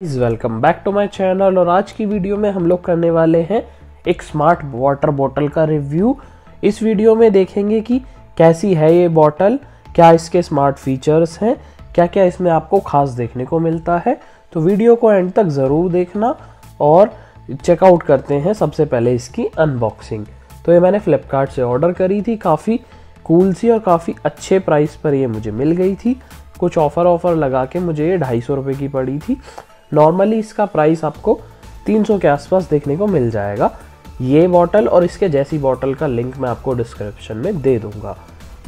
Welcome back to my channel और आज की वीडियो में हम लोग करने वाले हैं एक स्मार्ट वाटर बॉटल का रिव्यू इस वीडियो में देखेंगे कि कैसी है ये बॉटल क्या इसके स्मार्ट फीचर्स हैं क्या क्या इसमें आपको खास देखने को मिलता है। तो वीडियो को एंड तक ज़रूर देखना और चेकआउट करते हैं सबसे पहले इसकी अनबॉक्सिंग तो ये मैंने फ्लिपकार्ट से ऑर्डर करी थी, काफ़ी कूल सी और काफ़ी अच्छे प्राइस पर ये मुझे मिल गई थी। कुछ ऑफ़र ऑफ़र लगा के मुझे ये ढाई सौ रुपये की पड़ी थी। नॉर्मली इसका प्राइस आपको 300 के आसपास देखने को मिल जाएगा। ये बॉटल और इसके जैसी बॉटल का लिंक मैं आपको डिस्क्रिप्शन में दे दूँगा।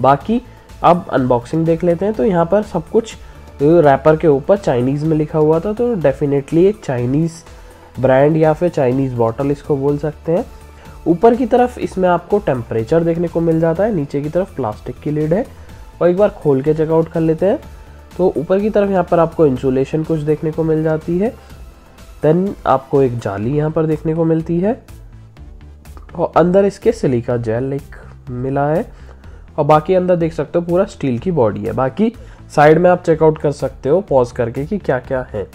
बाकी अब अनबॉक्सिंग देख लेते हैं। तो यहाँ पर सब कुछ रैपर के ऊपर चाइनीज़ में लिखा हुआ था। तो डेफिनेटली एक चाइनीज़ ब्रांड या फिर चाइनीज़ बॉटल इसको बोल सकते हैं। ऊपर की तरफ़ इसमें आपको टेम्परेचर देखने को मिल जाता है। नीचे की तरफ़ प्लास्टिक की लिड है। और एक बार खोल के चेकआउट कर लेते हैं। तो ऊपर की तरफ़ यहाँ पर आपको इंसुलेशन कुछ देखने को मिल जाती है। देन आपको एक जाली यहाँ पर देखने को मिलती है। और अंदर इसके सिलिका जेल एक मिला है। और बाकी अंदर देख सकते हो पूरा स्टील की बॉडी है। बाकी साइड में आप चेकआउट कर सकते हो पॉज करके कि क्या क्या है।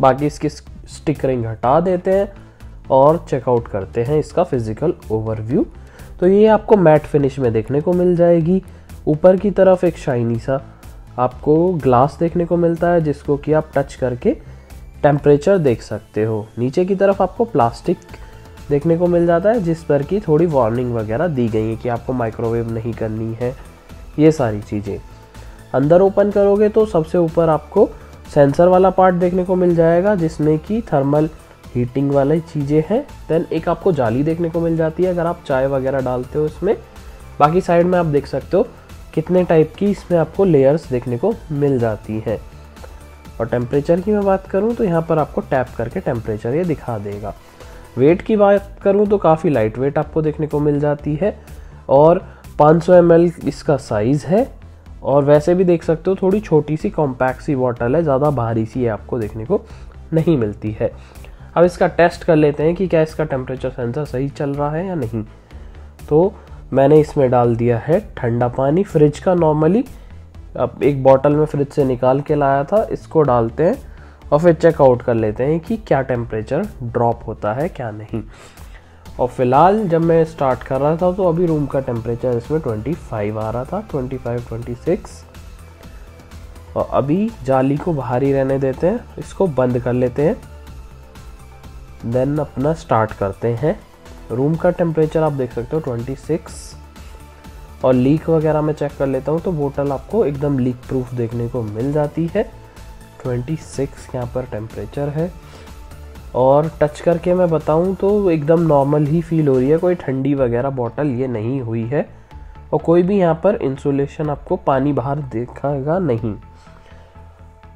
बाकी इसकी स्टिकरिंग हटा देते हैं और चेकआउट करते हैं इसका फ़िज़िकल ओवरव्यू तो ये आपको मैट फिनिश में देखने को मिल जाएगी। ऊपर की तरफ़ एक शाइनी सा आपको ग्लास देखने को मिलता है, जिसको कि आप टच करके टेम्परेचर देख सकते हो। नीचे की तरफ़ आपको प्लास्टिक देखने को मिल जाता है, जिस पर कि थोड़ी वार्निंग वगैरह दी गई है कि आपको माइक्रोवेव नहीं करनी है। ये सारी चीज़ें। अंदर ओपन करोगे तो सबसे ऊपर आपको सेंसर वाला पार्ट देखने को मिल जाएगा, जिसमें कि थर्मल हीटिंग वाली चीज़ें हैं। देन एक आपको जाली देखने को मिल जाती है, अगर आप चाय वगैरह डालते हो इसमें बाकी साइड में आप देख सकते हो कितने टाइप की इसमें आपको लेयर्स देखने को मिल जाती हैं। और टेम्परेचर की मैं बात करूँ तो यहाँ पर आपको टैप करके टेम्परेचर ये दिखा देगा। वेट की बात करूँ तो काफ़ी लाइट वेट आपको देखने को मिल जाती है। और 500 सौ इसका साइज़ है। और वैसे भी देख सकते हो थोड़ी छोटी सी कॉम्पैक्ट सी बॉटल है, ज़्यादा भारी सी है आपको देखने को नहीं मिलती है। अब इसका टेस्ट कर लेते हैं कि क्या इसका टेम्परेचर सेंसर सही चल रहा है या नहीं। तो मैंने इसमें डाल दिया है ठंडा पानी। फ्रिज का नॉर्मली अब एक बॉटल में फ्रिज से निकाल के लाया था, इसको डालते हैं और फिर चेकआउट कर लेते हैं कि क्या टेम्परेचर ड्रॉप होता है, क्या नहीं। और फ़िलहाल जब मैं स्टार्ट कर रहा था तो अभी रूम का टेम्परेचर इसमें 25 आ रहा था 25 26 और अभी जाली को बाहर ही रहने देते हैं, इसको बंद कर लेते हैं देन अपना स्टार्ट करते हैं। रूम का टेम्परेचर आप देख सकते हो 26 और लीक वगैरह मैं चेक कर लेता हूँ तो बोतल आपको एकदम लीक प्रूफ देखने को मिल जाती है। 26 सिक्स यहाँ पर टेम्परेचर है। और टच करके मैं बताऊँ तो एकदम नॉर्मल ही फील हो रही है, कोई ठंडी वगैरह बॉटल ये नहीं हुई है। और कोई भी यहाँ पर इंसुलेशन आपको पानी बाहर देखाएगा नहीं।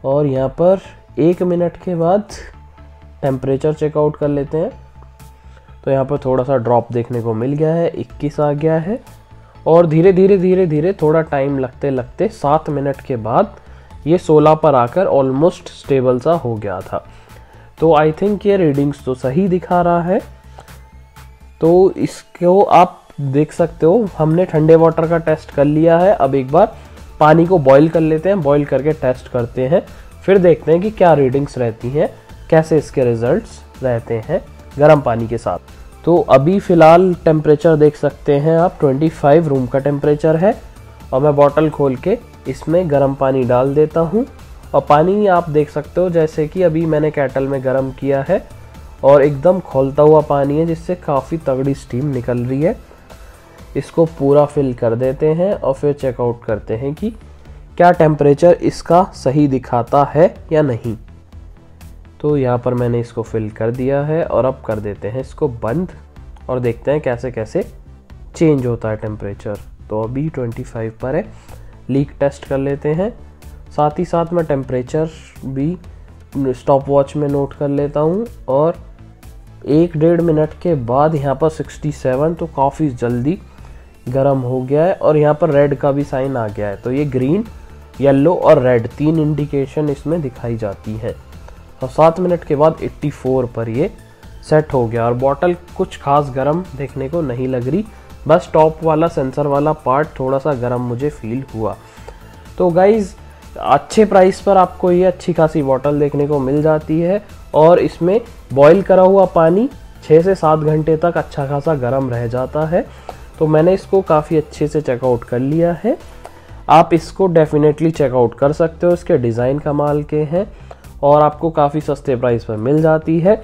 और यहाँ पर एक मिनट के बाद टेम्परेचर चेकआउट कर लेते हैं। तो यहाँ पर थोड़ा सा ड्रॉप देखने को मिल गया है 21 आ गया है। और धीरे धीरे धीरे धीरे थोड़ा टाइम लगते लगते सात मिनट के बाद ये 16 पर आकर ऑलमोस्ट स्टेबल सा हो गया था। तो आई थिंक ये रीडिंग्स तो सही दिखा रहा है। तो इसको आप देख सकते हो, हमने ठंडे वाटर का टेस्ट कर लिया है। अब एक बार पानी को बॉईल कर लेते हैं बॉईल करके टेस्ट करते हैं। फिर देखते हैं कि क्या रीडिंग्स रहती हैं, कैसे इसके रिजल्ट्स रहते हैं गर्म पानी के साथ। तो अभी फ़िलहाल टेम्परेचर देख सकते हैं आप 25 रूम का टेम्परेचर है और मैं बॉटल खोल के इसमें गर्म पानी डाल देता हूँ। और पानी आप देख सकते हो जैसे कि अभी मैंने कैटल में गर्म किया है और एकदम खोलता हुआ पानी है जिससे काफ़ी तगड़ी स्टीम निकल रही है। इसको पूरा फिल कर देते हैं और फिर चेकआउट करते हैं कि क्या टेम्परेचर इसका सही दिखाता है या नहीं। तो यहाँ पर मैंने इसको फिल कर दिया है और अब कर देते हैं इसको बंद और देखते हैं कैसे कैसे चेंज होता है टेम्परेचर तो अभी 25 पर है लीक टेस्ट कर लेते हैं। साथ ही साथ मैं टेम्परेचर भी स्टॉप वॉच में नोट कर लेता हूँ और एक डेढ़ मिनट के बाद यहाँ पर 67 तो काफ़ी जल्दी गर्म हो गया है और यहाँ पर रेड का भी साइन आ गया है। तो ये ग्रीन येलो और रेड तीन इंडिकेशन इसमें दिखाई जाती है। और सात मिनट के बाद 84 पर ये सेट हो गया। और बॉटल कुछ खास गर्म देखने को नहीं लग रही। बस टॉप वाला सेंसर वाला पार्ट थोड़ा सा गर्म मुझे फील हुआ। तो गाइज़ अच्छे प्राइस पर आपको ये अच्छी खासी बॉटल देखने को मिल जाती है। और इसमें बॉईल करा हुआ पानी छः से सात घंटे तक अच्छा खासा गर्म रह जाता है। तो मैंने इसको काफ़ी अच्छे से चेकआउट कर लिया है। आप इसको डेफिनेटली चेकआउट कर सकते हो। इसके डिज़ाइन कमाल के हैं। और आपको काफ़ी सस्ते प्राइस पर मिल जाती है।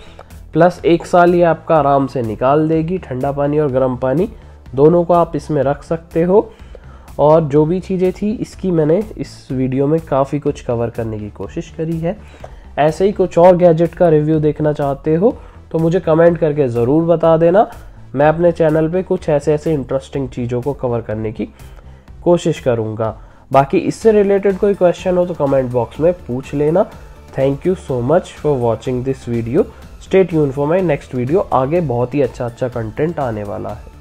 प्लस एक साल ये आपका आराम से निकाल देगी, ठंडा पानी और गर्म पानी, दोनों को आप इसमें रख सकते हो। और जो भी चीज़ें थी, इसकी मैंने इस वीडियो में काफ़ी कुछ कवर करने की कोशिश करी है। ऐसे ही कुछ और गैजेट का रिव्यू देखना चाहते हो तो मुझे कमेंट करके ज़रूर बता देना। मैं अपने चैनल पे कुछ ऐसे ऐसे इंटरेस्टिंग चीज़ों को कवर करने की कोशिश करूँगा। बाकी इससे रिलेटेड कोई क्वेश्चन हो तो कमेंट बॉक्स में पूछ लेना। Thank you so much for watching this video stay यून फॉर माई नेक्स्ट वीडियो आगे बहुत ही अच्छा अच्छा कंटेंट आने वाला है।